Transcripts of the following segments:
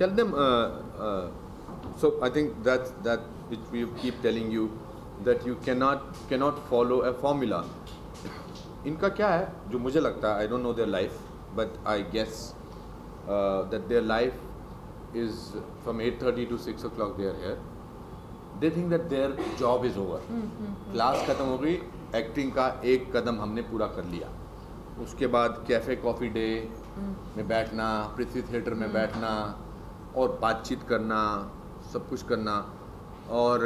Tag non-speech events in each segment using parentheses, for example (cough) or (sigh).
Tell them. Uh, uh, so I think that's that which we keep telling you that you cannot cannot follow a formula. इनका क्या है? जो मुझे लगता है I don't know their life but I guess that their life is from 8:30 to 6 o'clock they are here. They think that their job is over class खत्म हो गई एक्टिंग का एक कदम हमने पूरा कर लिया। उसके बाद कैफ़े कॉफ़ी डे में बैठना पृथ्वी थिएटर में बैठना और बातचीत करना सब कुछ करना और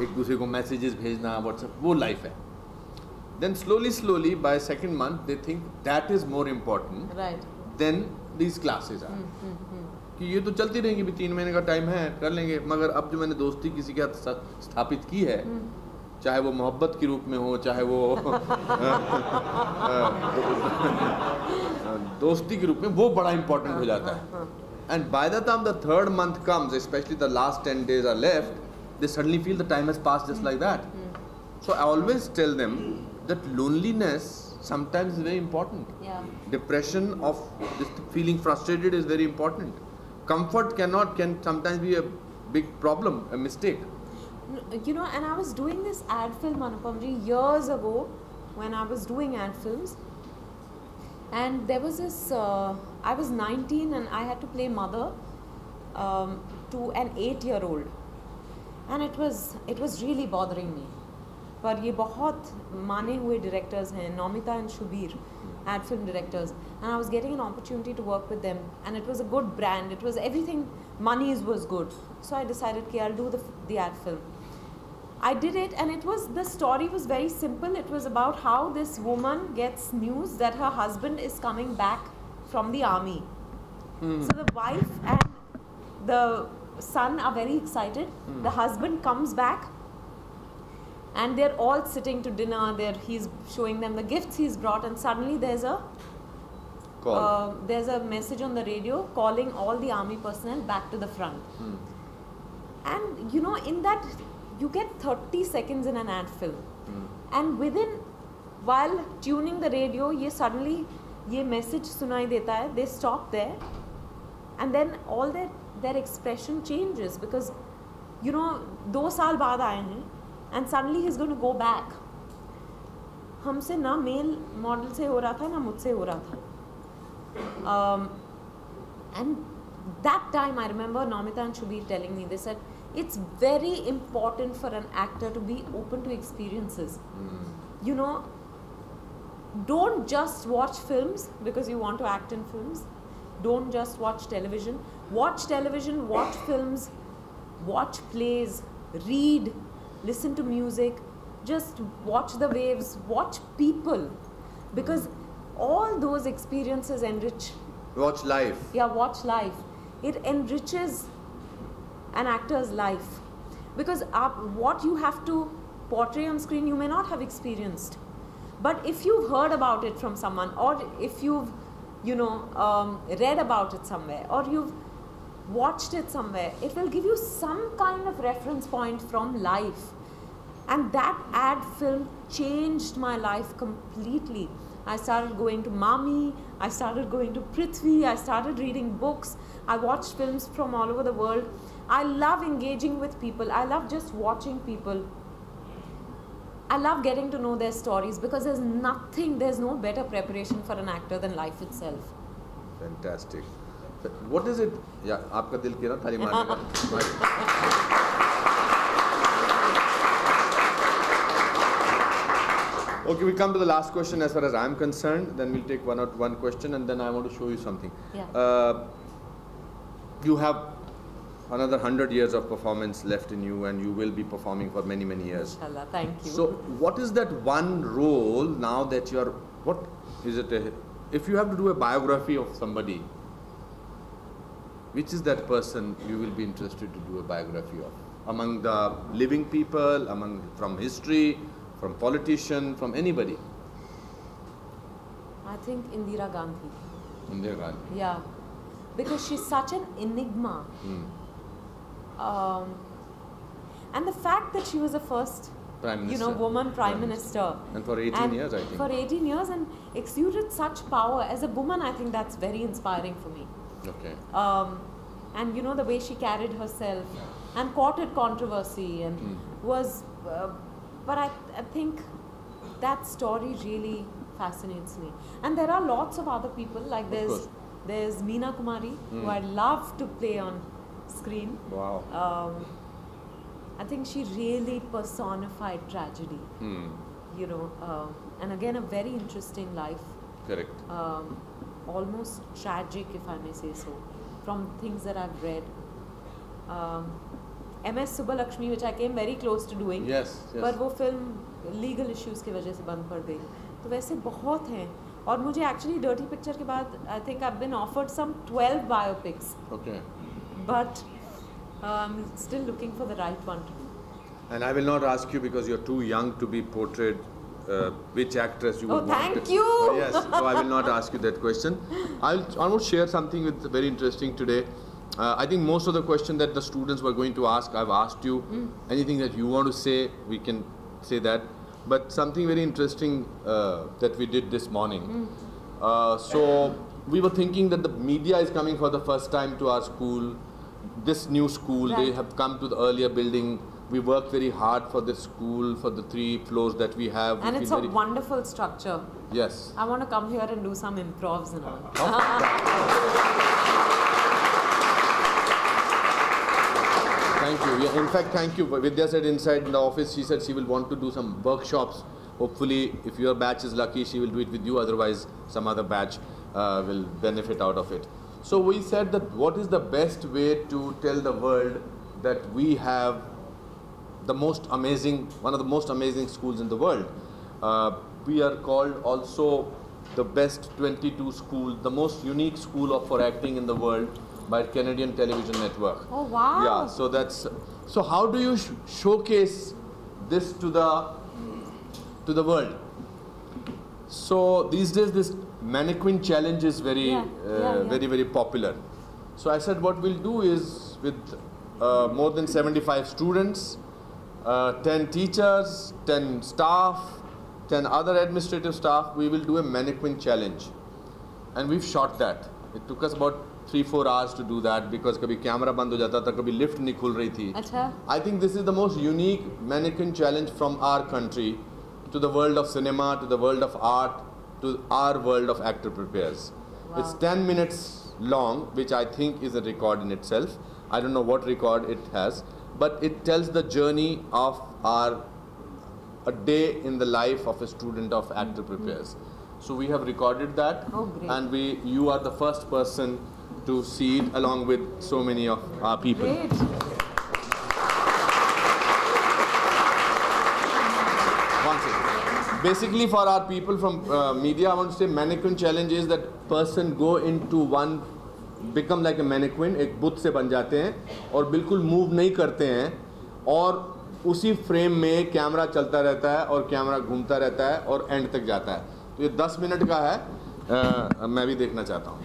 एक दूसरे को मैसेजेस भेजना व्हाट्सएप वो लाइफ है। Then slowly slowly by second month they think that is more important right then these classes are कि ये तो चलती रहेंगी भी तीन महीने का टाइम है कर लेंगे। मगर अब जो मैंने दोस्ती किसी के साथ स्थापित की है चाहे वो मोहब्बत के रूप में हो चाहे वो (laughs) दोस्ती के रूप में वो बड़ा इंपॉर्टेंट हो जाता है। And by the time the third month comes, especially the last 10 days are left, they suddenly feel the time has passed just like that. Hmm. So I always tell them that loneliness sometimes is very important. Yeah. Depression of just feeling frustrated is very important. Comfort cannot can sometimes be a big problem, a mistake. You know, and I was doing this ad film, Anupamji, years ago when I was doing ad films, and there was this. Uh, I was 19 and I had to play mother um, to an 8 year old. And it was, it was really bothering me. पर ये बहुत माने हुए directors हैं Naumita and Shubir ad film directors and I was getting an opportunity to work with them and it was a good brand it was everything money's was good so I decided कि I do the the ad film I did it, and it was the story was very simple. It was about how this woman gets news that her husband is coming back from the army. Hmm. So the wife and the son are very excited. Hmm. The husband comes back, and they're all sitting to dinner. There, he's showing them the gifts he's brought, and suddenly there's a Call. uh, there's a message on the radio calling all the army personnel back to the front. Hmm. And you know, in that, you get 30 seconds in an ad film. And within, while tuning the radio, ये suddenly ये message सुनाई देता है they stop there and then all their their expression changes because you know दो साल बाद आए हैं and suddenly he gonna go back हमसे ना मेल मॉडल से हो रहा था ना मुझसे हो रहा था. And that time I remember Nomita and Shubir telling me this it's very important for an actor to be open to experiences you know don't just watch films because you want to act in films. Don't just watch television. Watch television, watch films, watch plays, read, listen to music, just watch the waves, watch people. Because all those experiences enrich Watch life. yeah watch life it enriches an actor's life because uh, what you have to portray on screen you may not have experienced but if you've heard about it from someone or if you've you know um, read about it somewhere or you've watched it somewhere it will give you some kind of reference point from life and that ad film changed my life completely. I started going to Mami, I started going to Prithvi, I started reading books, I watched films from all over the world. I love engaging with people, I love just watching people. I love getting to know their stories because there's nothing, there's no better preparation for an actor than life itself. Fantastic. What is it? Yeah, आपका दिल किया ना थाली मारने का. Okay, we come to the last question as far as I'm concerned. Then we'll take one out one question, and then I want to show you something. Yeah. Uh, you have another hundred years of performance left in you, and you will be performing for many, many years. Inshallah, thank you. So, what is that one role now that you're? What is it? A, if you have to do a biography of somebody, which is that person you will be interested to do a biography of? Among the living people, among from history, from politician, from anybody. I think Indira Gandhi. Indira Gandhi. Yeah, because she's such an enigma. Hmm. Um, and the fact that she was the first, Prime you know, woman prime Prime minister. And for 18 And years, I think. For 18 years and exuded such power. As a woman, I think that's very inspiring for me. Okay. Um, and you know the way she carried herself and courted controversy and Hmm. was. Uh, but I, I think that story really fascinates me. And there are lots of other people like there's course. there's Meena Kumari Hmm. who I'd love to play on screen. Wow. Um, I think she really personified tragedy, Hmm. you know, uh, and again a very interesting life, Correct. um, almost tragic if I may say so, from things that I've read. Um, MS Subbalakshmi, which I came very close to doing, Yes. पर Yes. वो film legal issues की वजह से बंद पड़ गई तो वैसे बहुत हैं और मुझे एक्चुअली डर्टी पिक्चर के बाद I think I been offered some 12 biopics Okay. But I'm still looking for the right one to do. And I will not ask you because you're too young to be portrayed. Uh, which actress you Oh, would thank you. Oh, yes, so I will not ask you that question. I'll almost share something with very interesting today. Uh, I think most of the question that the students were going to ask, I've asked you. Hmm. Anything that you want to say, we can say that. But something very interesting uh, that we did this morning. Uh, so we were thinking that the media is coming for the first time to our school. This new school, they have come to the earlier building. We worked very hard for this school, for the three floors that we have. We And feel it's a wonderful structure. Yes. I want to come here and do some improvs and all. Thank you. Yeah, in fact, thank you. Vidya said inside in the office, she said she will want to do some workshops. Hopefully, if your batch is lucky, she will do it with you. Otherwise, some other batch uh, will benefit out of it. So we said that what is the best way to tell the world that we have the most amazing, one of the most amazing schools in the world. Uh, we are called also the best 22 school, the most unique school of, for acting in the world by Canadian Television Network. Oh, wow. Yeah, so that's so. How do you sh- showcase this to the to the world? So these days, this mannequin challenge is very, Yeah, uh, yeah, yeah. very, very popular. So I said, what we'll do is with uh, more than 75 students, uh, 10 teachers, 10 staff, 10 other administrative staff, we will do a mannequin challenge. And we've shot that. It took us about three, four hours to do that because कभी camera बंद हो जाता था कभी lift नहीं खुल रही थी अच्छा I think this is the most unique mannequin challenge from our country to the world of cinema, to the world of art, to our world of actor prepares. It's 10 minutes long, which I think is a record in itself. I don't know what record it has, but it tells the journey of our a day in the life of a student of actor mm-hmm. prepares. So we have recorded that, Oh, and we you are the first person to see it along with so many of our people. great Basically, for our people from uh, media, I want to say mannequin challenge is that person go into one, become like a mannequin, एक बुत से बन जाते हैं और बिल्कुल move नहीं करते हैं और उसी फ्रेम में कैमरा चलता रहता है और कैमरा घूमता रहता है और एंड तक जाता है तो ये 10 मिनट का है अ, मैं भी देखना चाहता हूँ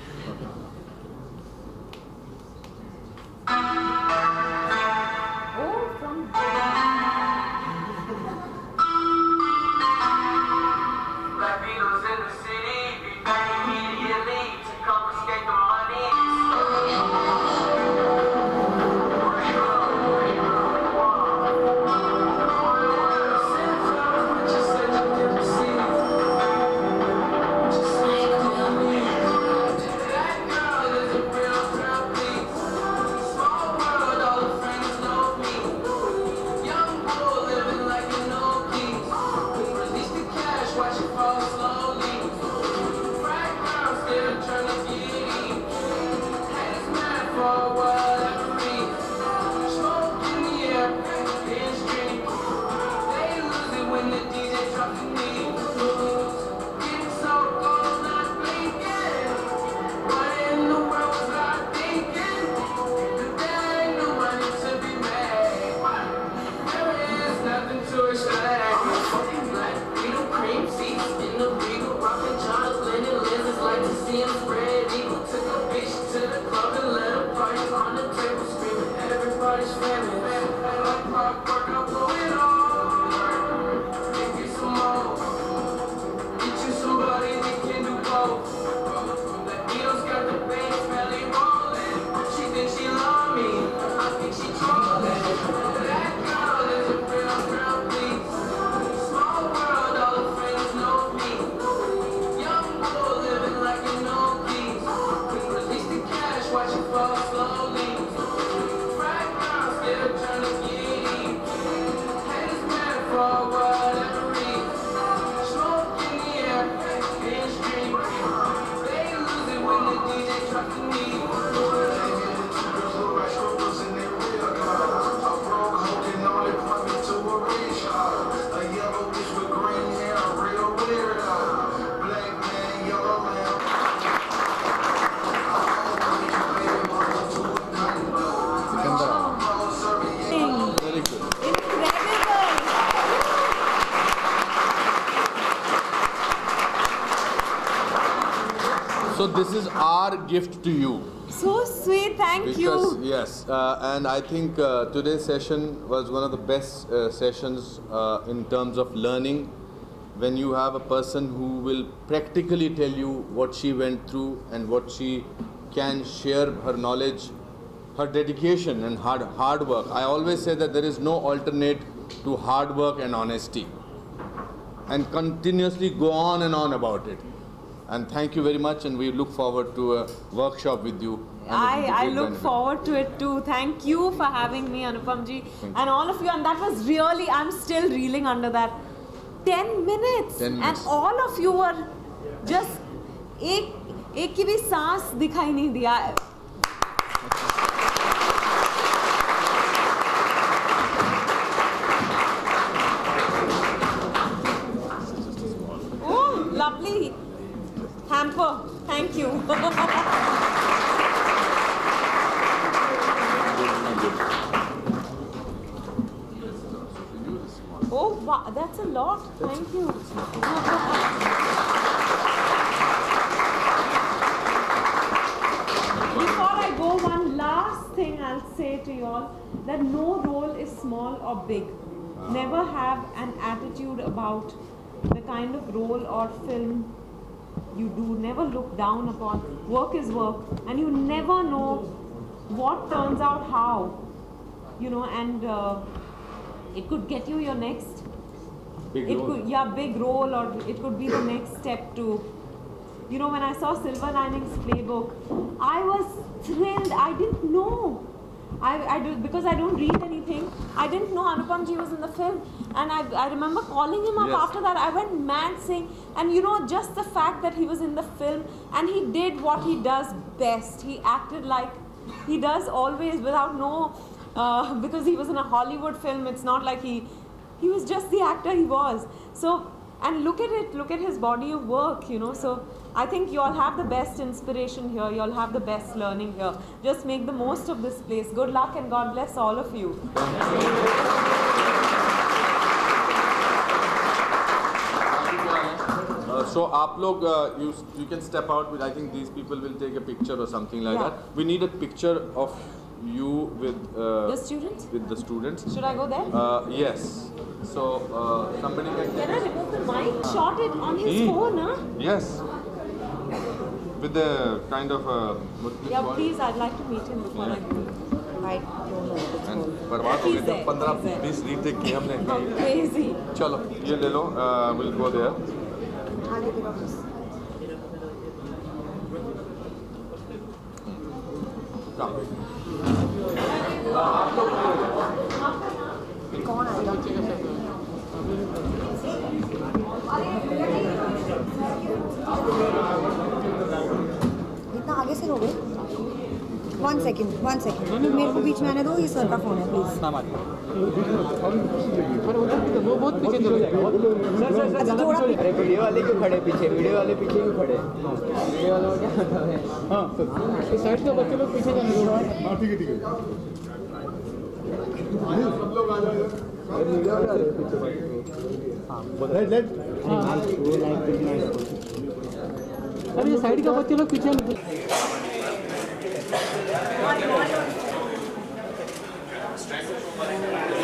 So this is our gift to you. So sweet, thank Because you. yes, uh, and I think uh, today's session was one of the best uh, sessions uh, in terms of learning. When you have a person who will practically tell you what she went through and what she can share her knowledge, her dedication and hard hard work. I always say that there is no alternate to hard work and honesty, and continuously go on and on about it. And thank you very much, and we look forward to a workshop with you. and it will I, be I great look benefit. forward to it too. Thank you for having me, Anupam ji, and all of you. And that was really, I'm still reeling under that. 10 minutes. 10 minutes. And all of you were just एक एक की भी सांस दिखाई नहीं दिया Attitude about the kind of role or film you do. Never look down upon. Work is work, and you never know what turns out how. You know, and uh, it could get you your next Big it role. could yeah big role or it could be the next step to you know when i saw silver linings playbook i was thrilled i didn't know I, I did, because I don't read anything. I didn't know Anupam Ji was in the film, and I, I remember calling him up Yes. after that. I went mad saying, and you know, just the fact that he was in the film and he did what he does best. He acted like he does always without no, uh, because he was in a Hollywood film. It's not like he he was just the actor he was so and look at it look at his body of work you know so i think you all have the best inspiration here you all have the best learning here. Just make the most of this place. Good luck and god bless all of you. Uh, so aap log uh, you you can step out with i think these people will take a picture or something like yeah. that. We need a picture of you with uh, the students with the students. should i go there Uh, yes. So uh, somebody can. can i remove the mic shot it on his Hmm. phone huh Yes. With the kind of uh, what this yeah one- please i'd like to meet him before i go I don't know what it's And called. बर्बाद हो He's गए थे there, पंद्रह he's there. बीस retake की हमने i'm crazy चलो ये ले लो विल गो देयर हाँ इतना आगे से लोगे वन सेकेंड वन सेकेंड मेरे को बीच में आने दो ये सर का फ़ोन है प्लीज़ वो बहुत पीछे अच्छा थोड़ा अरे वीडियो वाले क्यों खड़े पीछे? वीडियो वाले पीछे क्यों खड़े? वीडियो वालों को क्या मतलब है? साइड के बच्चे लोग पीछे जाने दो। हाँ ठीक है ठीक है। वीडियो वाले आ रहे हैं पीछे। बैठ के। राइट अरे ये साइड का बच्चे लोग पीछे Thank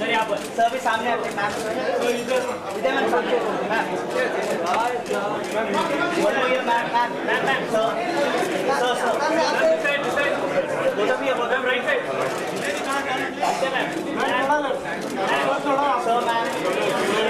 सर यहाँ पर सर भी सामने आते मैम इधर मैम सामने मैम बोलो ये ma'am ma'am ma'am ma'am sir sir sir बोलो भी बोलो ma'am right side ma'am sir ma'am एक स्ट्रेट है मैम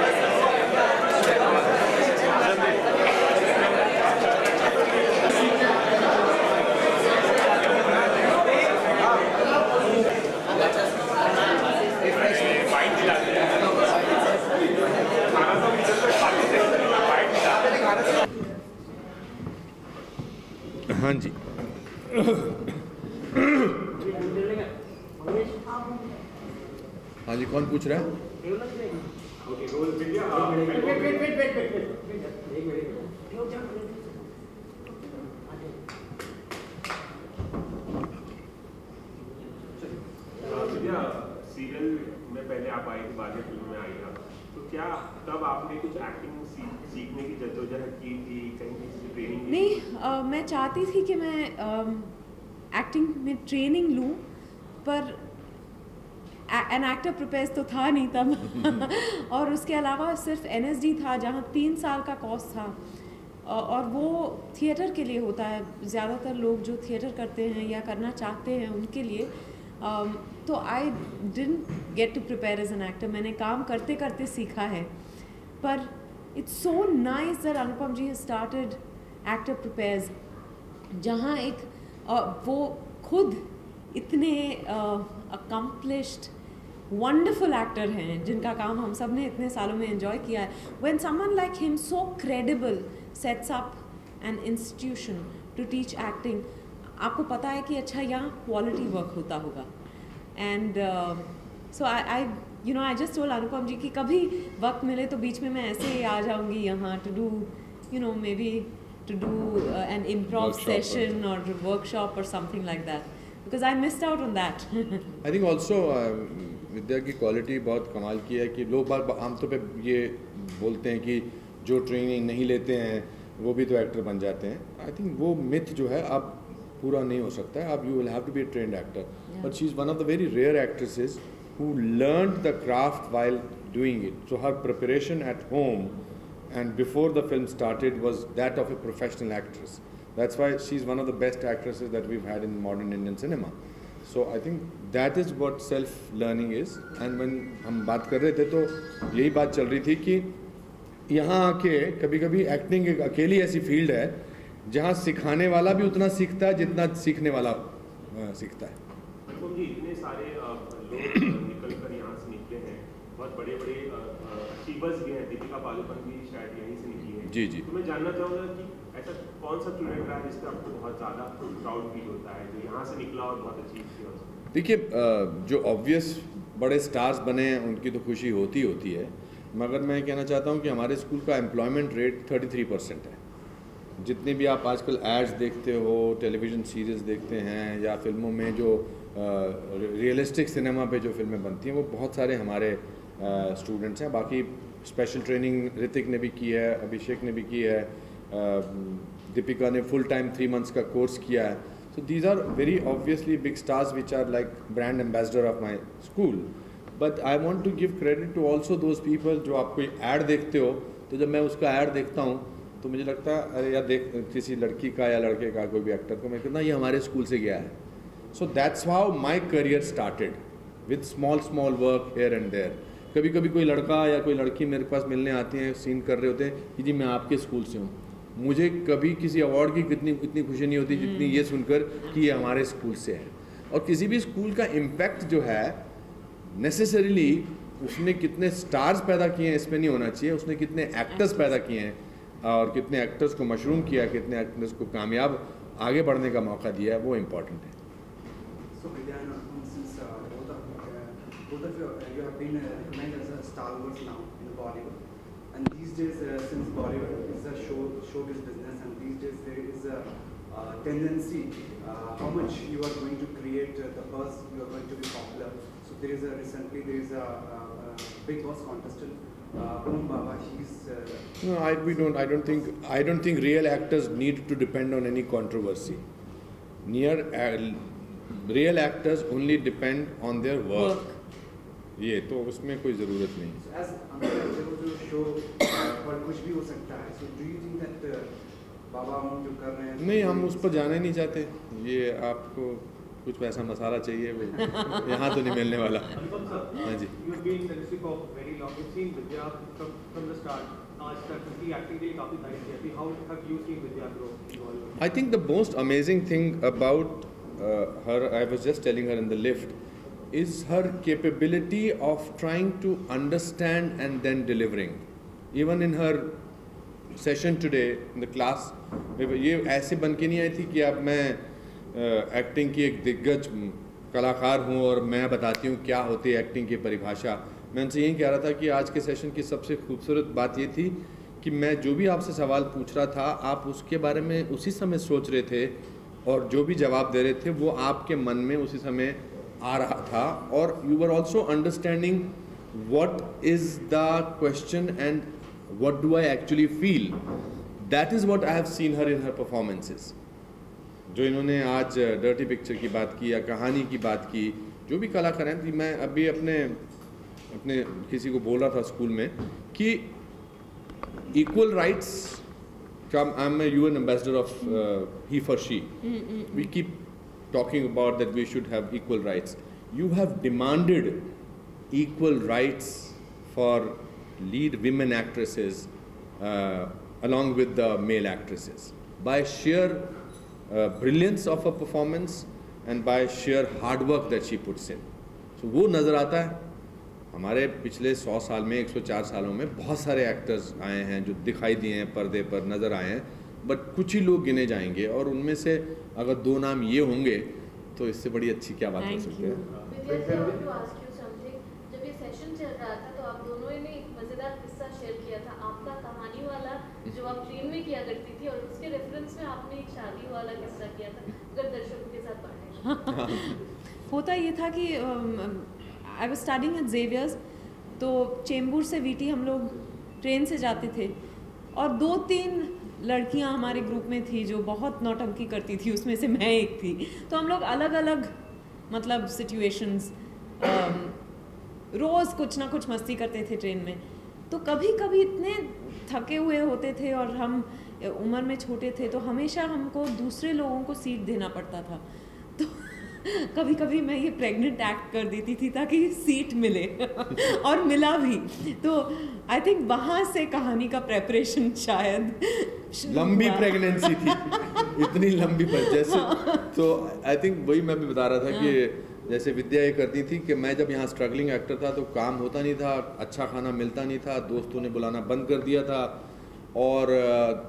हाँ जी हाँ जी कौन पूछ रहा है भैया सीरियल में पहले आप आई थी बाद में फ़िल्म में आई आप तो क्या तब आपने कुछ एक्टिंग सीखने की जद्दोजहद की थी कहीं किसी ट्रेनिंग नहीं अ, मैं चाहती थी कि मैं एक्टिंग में ट्रेनिंग लूँ पर एन एक्टर प्रिपेयर्स तो था नहीं तब। (laughs) और उसके अलावा सिर्फ़ एनएसडी था जहाँ तीन साल का कोर्स था। और वो थिएटर के लिए होता है। ज़्यादातर लोग जो थिएटर करते हैं या करना चाहते हैं उनके लिए तो I didn't get to prepare as an actor मैंने काम करते करते सीखा है। पर it's so nice that Anupam ji started actor prepares जहाँ एक वो खुद इतने अकम्पलिश्ड वंडरफुल एक्टर हैं, जिनका काम हम सबने इतने सालों में एंजॉय किया है। When someone like him so credible sets up an institution to teach acting आपको पता है कि अच्छा यहाँ क्वालिटी वर्क होता होगा। And so I I you know I just told Anupam ji कि कभी वक्त मिले तो बीच में मैं ऐसे ही आ जाऊँगी यहाँ to do you know maybe to do uh, an improv Workshop session or a workshop or something like that because I missed out on that. I think also Vidya की क्वालिटी बहुत कमाल की है कि लोग बार आमतौर पे ये बोलते हैं कि जो ट्रेनिंग नहीं लेते हैं वो भी तो एक्टर बन जाते हैं आई थिंक वो मिथ जो है अब पूरा नहीं हो सकता है अब you will have to be a trained actor but she is one of the very rare actresses who learned the craft while doing it so her preparation at home and before the film started was that of a professional actress that's why she's one of the best actresses that we've had in modern indian cinema so i think that is what self learning is and when हम बात कर रहे थे तो यही बात चल रही थी कि यहाँ आके कभी कभी एक्टिंग एक अकेली ऐसी फ़ील्ड है जहाँ सिखाने वाला भी उतना सीखता है जितना सीखने वाला अ, सीखता है जी इतने सारे अ, लोग निकल कर यहाँ से निकले हैं बहुत बड़े बड़े अचीवर्स भी हैं दीपिका पादुकोण भी शायद यहीं से निकली है। जी, जी। तो मैं जानना चाहूँगा कि ऐसा कौन सा स्टूडेंट रहा है जिसका आपको बहुत ज़्यादा प्राउड फील होता है जो यहाँ से निकला और बहुत किया देखिए जो ऑब्वियस बड़े स्टार्स बने हैं उनकी तो खुशी होती होती है। मगर मैं कहना चाहता हूँ कि हमारे स्कूल का एम्प्लॉयमेंट रेट 33 परसेंट है। जितने भी आप आजकल एड्स देखते हो टेलीविज़न सीरीज़ देखते हैं या फ़िल्मों में जो रियलिस्टिक सिनेमा पे जो फ़िल्में बनती हैं वो बहुत सारे हमारे स्टूडेंट्स हैं। बाकी स्पेशल ट्रेनिंग ऋतिक ने भी की है अभिषेक ने भी की है दीपिका ने फुल टाइम थ्री मंथ्स का कोर्स किया है। So these are very obviously big stars which are like brand ambassador of my school but I want to give credit to also those people जो आप कोई ऐड देखते हो तो जब मैं उसका ऐड देखता हूँ तो मुझे लगता है, अरे या देख, किसी लड़की का या लड़के का, कोई भी एक्टर को, मैं कहता ये हमारे स्कूल से गया है। So that's how my career started with small small work here and there कभी कभी कोई लड़का या कोई लड़की मेरे पास मिलने आती हैं सीन कर रहे होते हैं कि जी मैं आपके स्कूल से हूँ। मुझे कभी किसी अवार्ड की कितनी इतनी खुशी नहीं होती जितनी ये सुनकर कि ये हमारे स्कूल से है। और किसी भी स्कूल का इम्पैक्ट जो है नेसेसरीली उसने कितने स्टार्स पैदा किए हैं इसमें नहीं होना चाहिए। उसने कितने एक्टर्स पैदा किए हैं और कितने एक्टर्स को मशरूम किया कितने एक्टर्स को कामयाब आगे बढ़ने का मौका दिया है वो इंपॉर्टेंट है। So both of both of you, uh, you have been uh, recognized as a stalwart now in Bollywood, and these days, uh, since Bollywood is a show showbiz business, and these days there is a uh, tendency uh, how much you are going to create uh, the buzz, you are going to be popular. So there is a recently there is a, a, a big boss contestant, uh, Om Baba. He's uh, No, I, we don't. I don't think. I don't think real actors need to depend on any controversy. Near uh, real actors only depend on their work. Work. ये तो उसमें कोई ज़रूरत नहीं। नहीं हम उस पर जाना ही नहीं चाहते। ये आपको कुछ पैसा मसाला चाहिए वो यहाँ तो नहीं मिलने वाला। हाँ जी। I think the most amazing thing about her I was just telling her in the lift is her capability of trying to understand and then delivering even in her session today in the class ये ऐसे बन के नहीं आई थी कि अब मैं acting की एक दिग्गज कलाकार हूँ और मैं बताती हूँ क्या होती है एक्टिंग की परिभाषा। मैं उनसे यही कह रहा था कि आज के सेशन की सबसे खूबसूरत बात ये थी कि मैं जो भी आपसे सवाल पूछ रहा था, आप उसके बारे में उसी समय सोच रहे थे और जो भी जवाब दे रहे थे, वो आपके मन में उसी समय आ रहा था और you are also understanding what is the question and what do I actually feel that is what I have seen her in her performances जो इन्होंने आज uh, डर्टी पिक्चर की बात की या कहानी की बात की जो भी कलाकार हैं मैं अभी अपने अपने किसी को बोल रहा था स्कूल में कि equal rights I am U N ambassador of he for she we keep talking about that we should have equal rights. You have demanded equal rights for lead women actresses uh, along with the male actresses by sheer uh, brilliance of a performance and by sheer hard work that she puts in. So वो नज़र आता है हमारे पिछले सौ साल में 104 सालों में बहुत सारे एक्टर्स आए हैं जो दिखाई दिए हैं पर्दे पर नज़र आए हैं बट कुछ ही लोग गिने जाएँगे और उनमें से अगर दो नाम ये होंगे तो इससे बड़ी अच्छी क्या बात हो सकती है? था तो आप दोनों ने एक मज़ेदार किस्सा शेयर किया था। आपका कहानी वाला जो आप ट्रेन में किया करती थी और उसके रेफरेंस में आपने एक शादी वाला किस्सा किया था अगर दर्शकों के साथ बांटें। (laughs) होता ये था कि I was studying at Xavier's तो चेंबूर से वीटी हम लोग ट्रेन से जाते थे और दो तीन लड़कियाँ हमारे ग्रुप में थी जो बहुत नौटंकी करती थी, उसमें से मैं एक थी। तो हम लोग अलग अलग मतलब सिचुएशंस रोज़ कुछ ना कुछ मस्ती करते थे ट्रेन में। तो कभी कभी इतने थके हुए होते थे और हम, उम्र में छोटे थे तो हमेशा हमको दूसरे लोगों को सीट देना पड़ता था। तो कभी कभी मैं ये प्रेग्नेंट एक्ट कर देती थी ताकि सीट मिले (laughs) और मिला भी। तो आई थिंक वहाँ से कहानी का प्रेपरेशन शायद लंबी प्रेगनेंसी थी। (laughs) इतनी लंबी पर जैसे तो आई थिंक वही मैं भी बता रहा था कि जैसे विद्या ये करती थी कि मैं जब यहाँ स्ट्रगलिंग एक्टर था तो काम होता नहीं था अच्छा खाना मिलता नहीं था दोस्तों ने बुलाना बंद कर दिया था और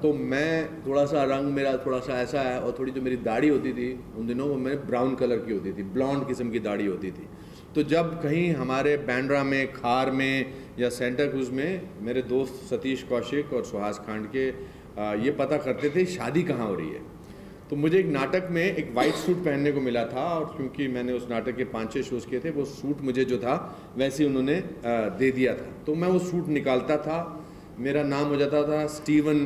तो मैं थोड़ा सा रंग मेरा थोड़ा सा ऐसा है और थोड़ी जो मेरी दाढ़ी होती थी, उन दिनों वो मेरे ब्राउन कलर की होती थी, ब्लॉन्ड किस्म की दाढ़ी होती थी। तो जब कहीं हमारे बैंड्रा में खार में या सेंटा क्रूज में मेरे दोस्त सतीश कौशिक और सुहास खांड के ये पता करते थे शादी कहाँ हो रही है। तो मुझे एक नाटक में एक वाइट सूट पहनने को मिला था और क्योंकि मैंने उस नाटक के पाँच छः शोज़ किए थे, वो सूट मुझे जो था, वैसे उन्होंने दे दिया था। तो मैं वो सूट निकालता था मेरा नाम हो जाता था स्टीवन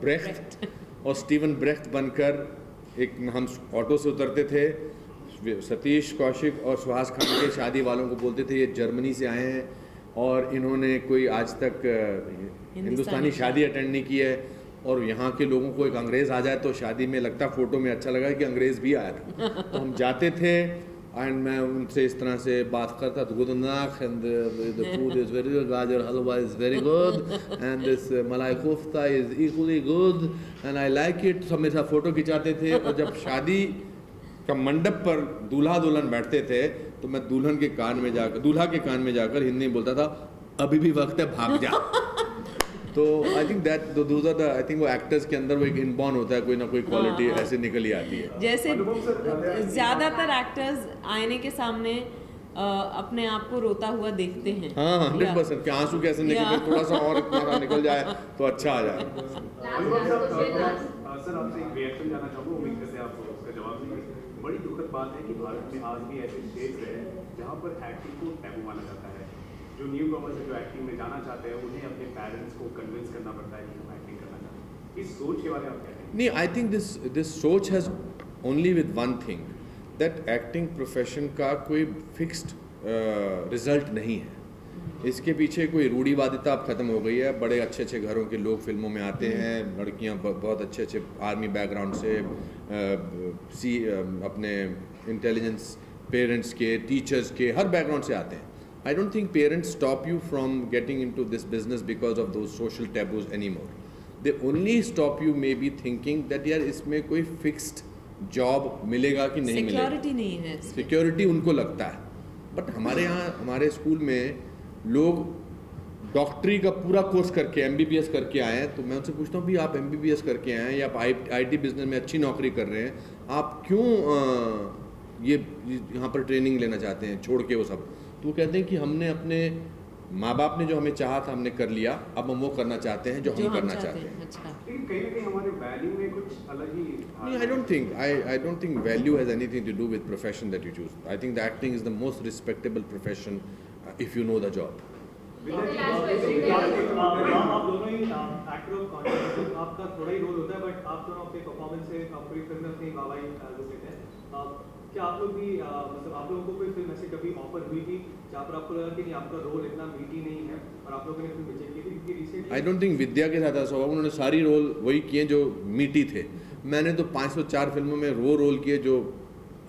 ब्रेख्त (laughs) और स्टीवन ब्रेख्त बनकर एक हम ऑटो से उतरते थे। सतीश कौशिक और सुहास खान के शादी वालों को बोलते थे ये जर्मनी से आए हैं। और इन्होंने कोई आज तक हिंदुस्तानी शादी अटेंड नहीं की है। और यहाँ के लोगों को एक अंग्रेज़ आ जाए तो शादी में लगता फ़ोटो में अच्छा लगा कि अंग्रेज़ भी आया था। (laughs) तो हम जाते थे एंड मैं उनसे इस तरह से बात करता था good knock and food is very good gajar halwa is very good and this malai kofta is equally good and I like it सब मेरे साथ फ़ोटो खिंचाते थे, और जब शादी का मंडप पर दूल्हा दुल्हन बैठते थे तो मैं दुल्हन के कान में जाकर, दूल्हा के कान में जाकर हिंदी में बोलता था, अभी भी वक्त है, भाग जा। तो I think that those are the I think वो एक्टर्स के अंदर वो एक इनबॉर्न होता है कोई ना कोई क्वालिटी ऐसे निकल ही। आती है। जैसे ज़्यादातर एक्टर्स आईने के सामने अ, अपने आप को रोता हुआ देखते हैं। हाँ हंड्रेड परसेंट कि आँसू कैसे निकल. थोड़ा सा और (laughs) इतना निकल जाए तो अच्छा आ जाए। सर आपसे एक रिएक्शन जानना चाहूँगा उम्मीद करते हैं आप उसका जवाब देंगे। बड़ी दुखद बात है कि भारत में आज भी ऐसे क्षेत्र हैं जहाँ पर एक्टिंग को टैबू माना जाता है। जो न्यू कॉमर्स जो एक्टिंग में जाना चाहते हैं उन्हें अपने पेरेंट्स को कन्विंस करना पड़ता है कि हम एक्टिंग करना चाहते हैं। इस सोच के बारे में आप क्या कहेंगे? नहीं आई थिंक दिस दिस सोच has only with one thing that acting profession का कोई फिक्स्ड रिज़ल्ट नहीं है। इसके पीछे कोई रूढ़िवादिता अब ख़त्म हो गई है। बड़े अच्छे अच्छे घरों के लोग फ़िल्मों में आते हैं लड़कियाँ बहुत अच्छे अच्छे आर्मी बैकग्राउंड से अ, सी अ, अपने इंटेलिजेंस पेरेंट्स के टीचर्स के हर बैकग्राउंड से आते हैं। I parents stop you from getting in to this business because of those social taboos any more they only stop you maybe thinking that यार इसमें कोई फिक्स्ड जॉब मिलेगा कि नहीं मिलेगा? सिक्योरिटी नहीं है। सिक्योरिटी उनको लगता है। बट हमारे यहाँ हमारे स्कूल में लोग डॉक्टरी का पूरा कोर्स करके MBBS करके आए हैं। तो मैं उनसे पूछता हूँ भी आप MBBS करके आए हैं या आप आई टी बिज़नेस में अच्छी नौकरी कर रहे हैं? आप क्यों अ, ये यहाँ पर ट्रेनिंग लेना चाहते हैं? छोड़ के वो सब। तो वो कहते हैं कि हमने अपने माँ बाप ने जो हमें चाहा था हमने कर लिया। अब हम वो करना चाहते हैं जो जो हम हम करना चाहते हैं अच्छा। लेकिन हमारे वैल्यू में कुछ अलग ही No, I don't think I, I don't think value has anything to do with profession that you choose. I think the acting is the most respectable profession uh, if you know the आप दोनों ही actor of आपका थोड़ा ही role होता है but आप दोनों अपने परफॉर्मेंस से आप पूरी फ़िल्म में अपनी वाहवाही लोग लेते क्या आप लोग भी अ, मतलब आप लोगों को कोई फ़िल्म ऐसी कभी ऑफ़र हुई थी जहाँ पर आपको लगा कि नहीं आपका रोल इतना मीठी नहीं है और आप लोगों ने फ़िल्म रिजेक्ट की थी? क्योंकि रिसेंटली I don't think विद्या के साथ ऐसा हुआ। उन्होंने सारी रोल वही किए जो मीठी थे। मैंने तो 504 फ़िल्मों में वो रोल किए जो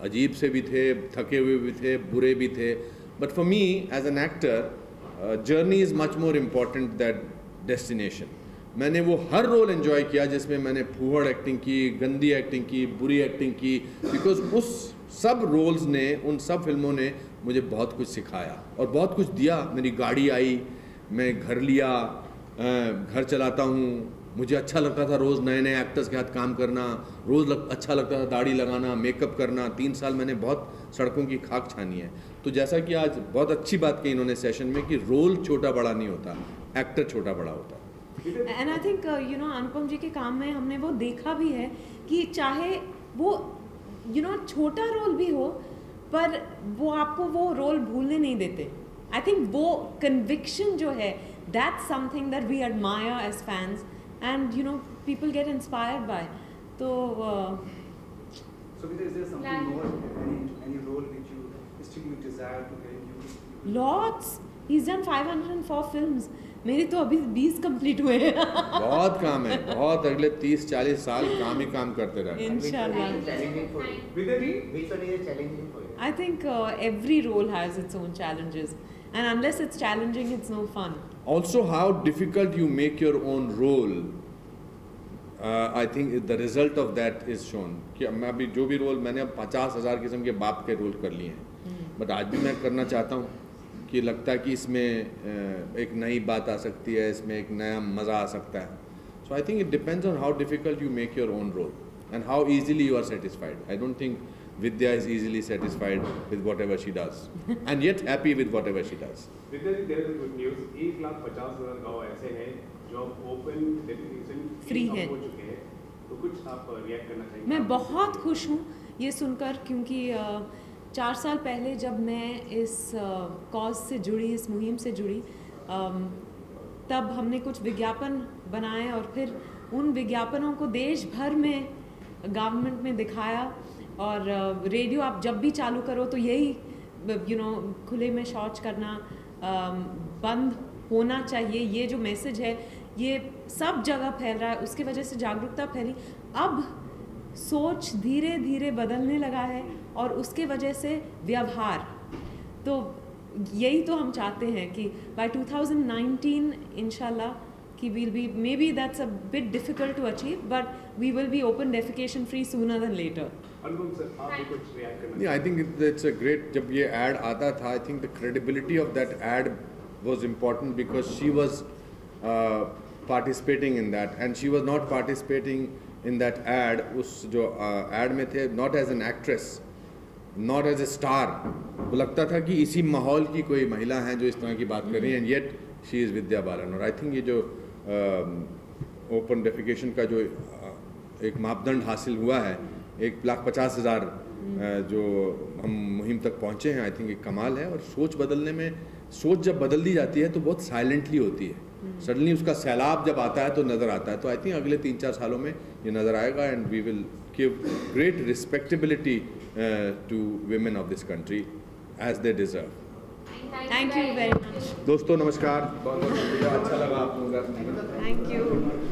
अजीब से भी थे थके हुए भी थे बुरे भी थे। But for me as an actor journey is much more important that destination मैंने वो हर रोल एंजॉय किया जिसमें मैंने फूहड़ एक्टिंग की गंदी एक्टिंग की बुरी एक्टिंग की बिकॉज़ उस सब रोल्स ने उन सब फ़िल्मों ने मुझे बहुत कुछ सिखाया और बहुत कुछ दिया। मेरी गाड़ी आई मैं घर लिया घर चलाता हूँ। मुझे अच्छा लगता था रोज़ नए नए एक्टर्स के साथ काम करना रोज़ लग, अच्छा लगता था दाढ़ी लगाना मेकअप करना। तीन साल मैंने बहुत सड़कों की खाक छानी है। तो जैसा कि आज बहुत अच्छी बात कही इन्होंने सेशन में कि रोल छोटा बड़ा नहीं होता एक्टर छोटा बड़ा होता। And I think you know Anupam ji के काम में हमने वो देखा भी है कि चाहे वो यू नो छोटा रोल भी हो पर वो आपको वो रोल भूलने नहीं देते। आई थिंक वो कन्विक्शन जो है that's something that we admire as fans and you know people get inspired by तो lords is done five hundred and four film मेरी तो अभी 20 कंप्लीट हुए हैं बहुत काम है बहुत अगले तीस चालीस साल काम ही काम करते रहे Inshallah. Challenging for you. Vidya ji Which one is challenging for you? I think uh, every role has its own challenges, and unless it's challenging, it's no fun. also how difficult you make your own role uh, I think the result of that is shown कि मैं अभी जो भी role मैंने अब पचास हज़ार किस्म के बाप के रोल कर लिए हैं बट आज भी मैं करना चाहता हूँ कि लगता है कि इसमें एक नई बात आ सकती है इसमें एक नया मज़ा आ सकता है। So I think it depends on how difficult you make your own role and how easily you are satisfied I don't think Vidya is easily satisfied with whatever she does (laughs) and yet happy with whatever she does. Vidya ji there is good news एक लाख पचास हज़ार गाँव ऐसे हैं जो open definition Free हैं। हो चुके हैं। तो कुछ आप रिएक्ट करना चाहिए मैं बहुत खुश हूँ ये सुनकर क्योंकि uh, चार साल पहले जब मैं इस कॉज से जुड़ी, इस मुहिम से जुड़ी तब हमने कुछ विज्ञापन बनाए और फिर उन विज्ञापनों को देश भर में गवर्नमेंट में दिखाया और रेडियो आप जब भी चालू करो तो यही यू नो खुले में शौच करना बंद होना चाहिए, ये जो मैसेज है, ये सब जगह फैल रहा है, उसकी वजह से जागरूकता फैली। अब सोच धीरे धीरे बदलने लगा है। और उसके वजह से व्यवहार। तो यही तो हम चाहते हैं कि बाय 2019 थाउज़ेंड कि will be maybe that's a bit difficult to achieve but we will be open defecation free sooner than later I think it's a great जब ये एड आता था I think the credibility of that ad was important because she was participating in that and she was not participating in that ad उस जो ad में थे not as an actress not as a star वो लगता था कि इसी माहौल की कोई महिला है जो इस तरह की बात कर रही है, and yet she is Vidya Balan. और आई थिंक ये जो ओपन डेफिकेशन का जो uh, एक मापदंड हासिल हुआ है एक लाख पचास हज़ार जो हम मुहिम तक पहुँचे हैं आई थिंक एक कमाल है। और सोच बदलने में सोच जब बदल दी जाती है तो बहुत साइलेंटली होती है। सडनली उसका सैलाब जब आता है तो नज़र आता है। तो आई थिंक अगले तीन चार सालों में ये नज़र आएगा and we will give great respectability Uh, to women of this country as they deserve. Thank you very much. दोस्तों नमस्कार Thank you.